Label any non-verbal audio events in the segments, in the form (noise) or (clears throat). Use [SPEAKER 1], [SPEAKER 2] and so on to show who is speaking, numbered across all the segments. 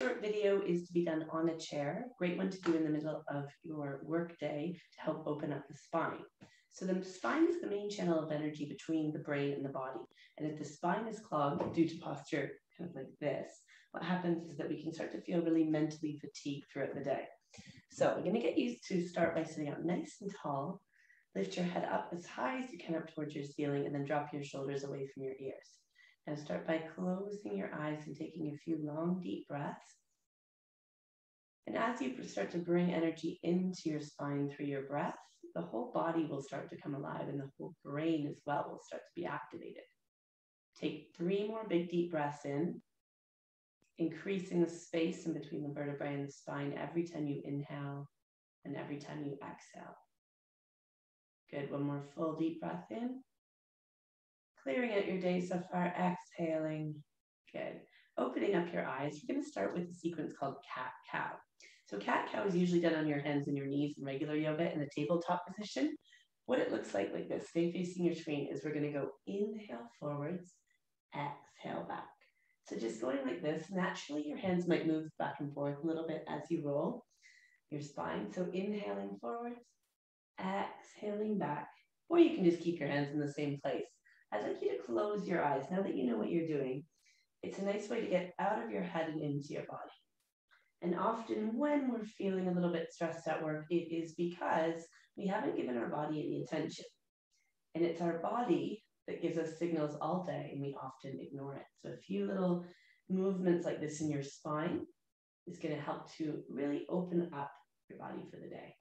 [SPEAKER 1] short video is to be done on a chair. Great one to do in the middle of your workday to help open up the spine. So the spine is the main channel of energy between the brain and the body. And if the spine is clogged due to posture kind of like this, what happens is that we can start to feel really mentally fatigued throughout the day. So we're gonna get used to start by sitting up nice and tall, lift your head up as high as you can up towards your ceiling and then drop your shoulders away from your ears. And start by closing your eyes and taking a few long, deep breaths. And as you start to bring energy into your spine through your breath, the whole body will start to come alive and the whole brain as well will start to be activated. Take three more big, deep breaths in, increasing the space in between the vertebrae and the spine every time you inhale and every time you exhale. Good. One more full deep breath in. Clearing out your day so far, exhaling. Good. Opening up your eyes, we're going to start with a sequence called cat cow. So, cat cow is usually done on your hands and your knees in regular yoga in the tabletop position. What it looks like, like this, stay facing your screen, is we're going to go inhale forwards, exhale back. So, just going like this, naturally your hands might move back and forth a little bit as you roll your spine. So, inhaling forwards, exhaling back, or you can just keep your hands in the same place. I'd like you to close your eyes now that you know what you're doing. It's a nice way to get out of your head and into your body. And often, when we're feeling a little bit stressed at work, it is because we haven't given our body any attention. And it's our body that gives us signals all day, and we often ignore it. So, a few little movements like this in your spine is going to help to really open up your body for the day.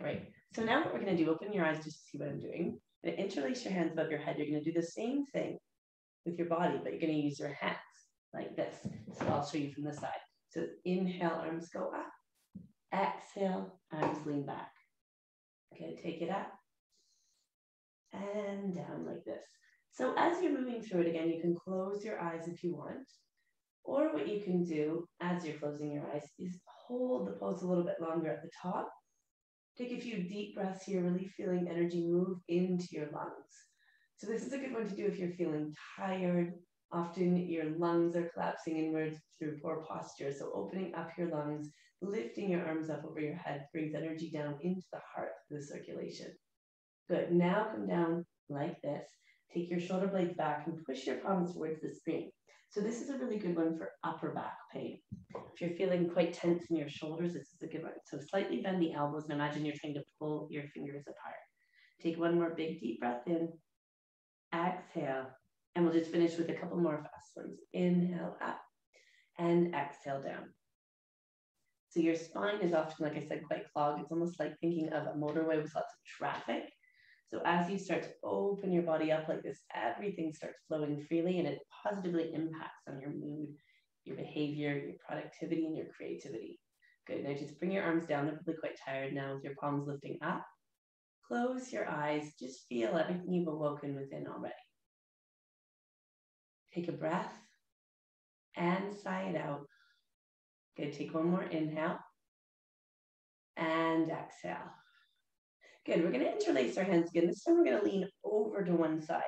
[SPEAKER 1] All right. So, now what we're going to do, open your eyes just to see what I'm doing. And interlace your hands above your head. You're going to do the same thing with your body, but you're going to use your hands like this. So I'll show you from this side. So inhale, arms go up. Exhale, arms lean back. Okay, take it up and down like this. So as you're moving through it again, you can close your eyes if you want. Or what you can do as you're closing your eyes is hold the pose a little bit longer at the top. Take a few deep breaths here, really feeling energy move into your lungs. So this is a good one to do if you're feeling tired. Often your lungs are collapsing inwards through poor posture. So opening up your lungs, lifting your arms up over your head brings energy down into the heart, the circulation. Good. Now come down like this. Take your shoulder blades back and push your palms towards the screen. So this is a really good one for upper back pain. If you're feeling quite tense in your shoulders, this is a good one. So slightly bend the elbows and imagine you're trying to pull your fingers apart. Take one more big deep breath in. Exhale. And we'll just finish with a couple more fast ones. Inhale up and exhale down. So your spine is often, like I said, quite clogged. It's almost like thinking of a motorway with lots of traffic. So as you start to open your body up like this, everything starts flowing freely and it positively impacts on your mood, your behavior, your productivity, and your creativity. Good. Now just bring your arms down. They're probably quite tired now with your palms lifting up. Close your eyes. Just feel everything you've awoken within already. Take a breath and sigh it out. Good. Take one more inhale and exhale. Good. We're going to interlace our hands again. This time we're going to lean over to one side.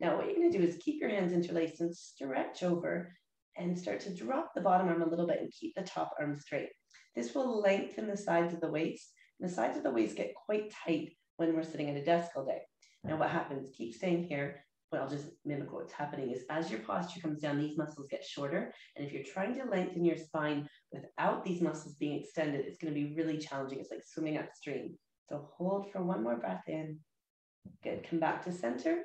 [SPEAKER 1] Now, what you're going to do is keep your hands interlaced and stretch over and start to drop the bottom arm a little bit and keep the top arm straight. This will lengthen the sides of the waist. And the sides of the waist get quite tight when we're sitting at a desk all day. Now, what happens? Keep staying here but I'll just mimic what's happening is as your posture comes down, these muscles get shorter. And if you're trying to lengthen your spine without these muscles being extended, it's going to be really challenging. It's like swimming upstream. So hold for one more breath in. Good. Come back to center.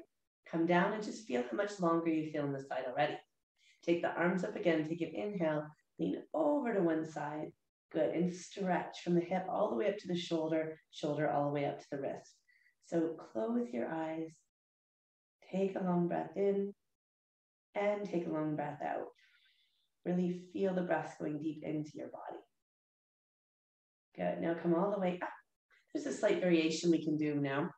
[SPEAKER 1] Come down and just feel how much longer you feel on the side already. Take the arms up again. Take an inhale. Lean over to one side. Good. And stretch from the hip all the way up to the shoulder, shoulder all the way up to the wrist. So close your eyes Take a long breath in and take a long breath out. Really feel the breath going deep into your body. Good. Now come all the way up. There's a slight variation we can do now.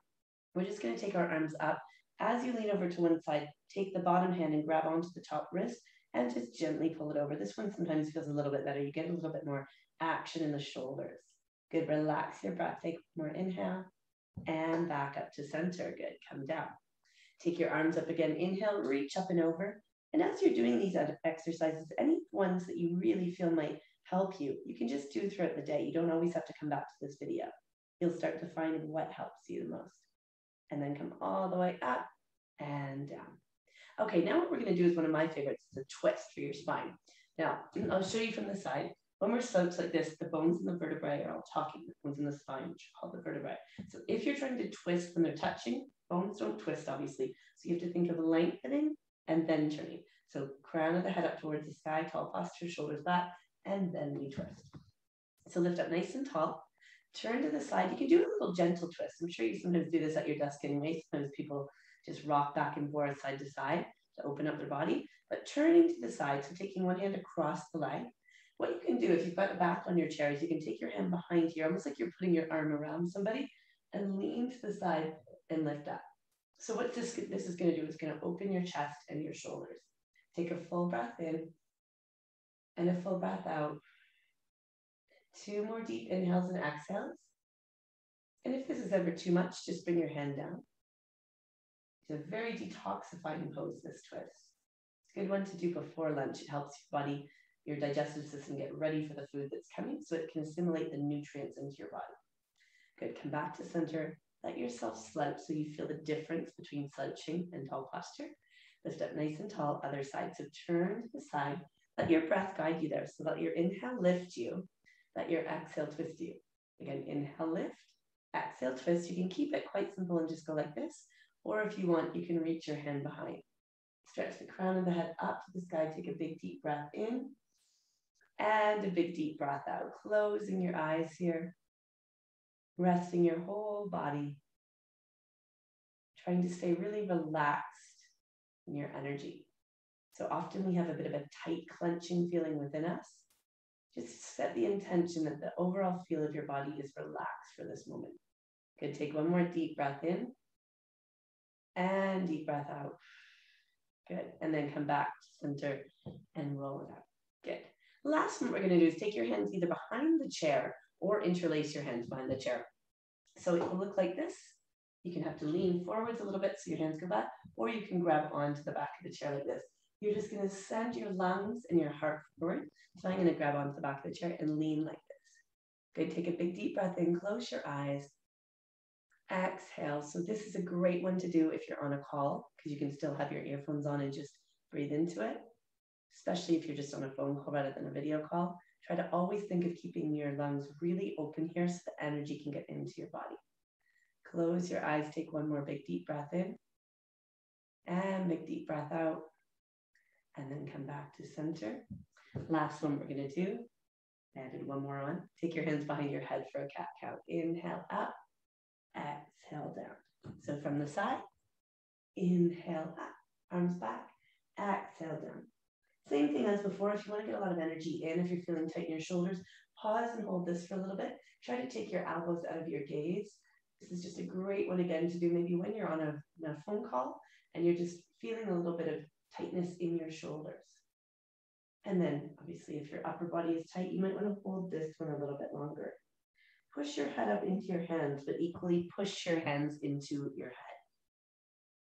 [SPEAKER 1] We're just going to take our arms up. As you lean over to one side, take the bottom hand and grab onto the top wrist and just gently pull it over. This one sometimes feels a little bit better. You get a little bit more action in the shoulders. Good. Relax your breath. Take more inhale and back up to center. Good. Come down. Take your arms up again. Inhale, reach up and over. And as you're doing these exercises, any ones that you really feel might help you, you can just do throughout the day. You don't always have to come back to this video. You'll start to find what helps you the most. And then come all the way up and down. Okay, now what we're going to do is one of my favorites, is a twist for your spine. Now, (clears throat) I'll show you from the side. When we're sloped like this, the bones in the vertebrae are all talking, the bones in the spine, which are called the vertebrae. So if you're trying to twist when they're touching, bones don't twist, obviously. So you have to think of lengthening and then turning. So crown of the head up towards the sky, tall posture, shoulders back, and then we twist. So lift up nice and tall. Turn to the side. You can do a little gentle twist. I'm sure you sometimes do this at your desk anyway. Sometimes people just rock back and forth side to side to open up their body. But turning to the side, so taking one hand across the leg. What you can do if you've got a back on your chair is you can take your hand behind here, almost like you're putting your arm around somebody, and lean to the side and lift up. So what this, this is going to do is going to open your chest and your shoulders. Take a full breath in and a full breath out. Two more deep inhales and exhales. And if this is ever too much, just bring your hand down. It's a very detoxifying pose, this twist. It's a good one to do before lunch. It helps your body, your digestive system get ready for the food that's coming so it can assimilate the nutrients into your body. Good. Come back to center. Let yourself slouch so you feel the difference between slouching and tall posture. Lift up nice and tall, other side. So turn to the side. Let your breath guide you there. So let your inhale lift you. Let your exhale twist you. Again, inhale, lift. Exhale, twist. You can keep it quite simple and just go like this. Or if you want, you can reach your hand behind. Stretch the crown of the head up to the sky. Take a big deep breath in. And a big deep breath out. Closing your eyes here. Resting your whole body. Trying to stay really relaxed in your energy. So often we have a bit of a tight clenching feeling within us. Just set the intention that the overall feel of your body is relaxed for this moment. Good. Take one more deep breath in and deep breath out. Good. And then come back to center and roll it out. Good. Last one we're going to do is take your hands either behind the chair or interlace your hands behind the chair. So it will look like this. You can have to lean forwards a little bit so your hands go back, or you can grab onto the back of the chair like this. You're just going to send your lungs and your heart forward. So I'm going to grab onto the back of the chair and lean like this. Good. Take a big deep breath in, close your eyes. Exhale. So this is a great one to do if you're on a call because you can still have your earphones on and just breathe into it, especially if you're just on a phone call rather than a video call. Try to always think of keeping your lungs really open here so the energy can get into your body. Close your eyes, take one more big deep breath in, and big deep breath out, and then come back to center. Last one we're going to do. Added one more on. Take your hands behind your head for a cat cow. Inhale up, exhale down. So from the side, inhale up, arms back, exhale down. Same thing as before. If you want to get a lot of energy in, if you're feeling tight in your shoulders, pause and hold this for a little bit. Try to take your elbows out of your gaze. This is just a great one again to do maybe when you're on a, a phone call and you're just feeling a little bit of tightness in your shoulders. And then obviously if your upper body is tight, you might want to hold this one a little bit longer. Push your head up into your hands, but equally push your hands into your head.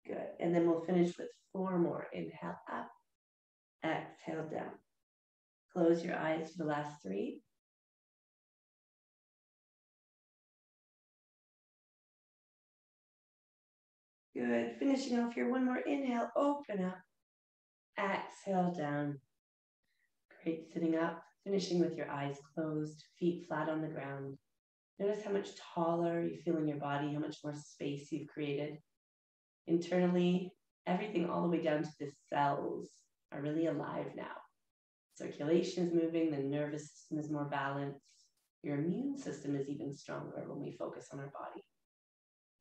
[SPEAKER 1] Good. And then we'll finish with four more. Inhale up, exhale down. Close your eyes for the last three. Good. Finishing off here. One more inhale. Open up. Exhale down. Great. Sitting up. Finishing with your eyes closed, feet flat on the ground. Notice how much taller you feel in your body, how much more space you've created. Internally, everything all the way down to the cells are really alive now. Circulation is moving, the nervous system is more balanced. Your immune system is even stronger when we focus on our body.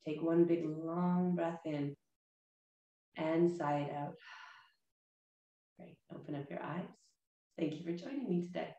[SPEAKER 1] Take one big long breath in and sigh it out. Great. Open up your eyes. Thank you for joining me today.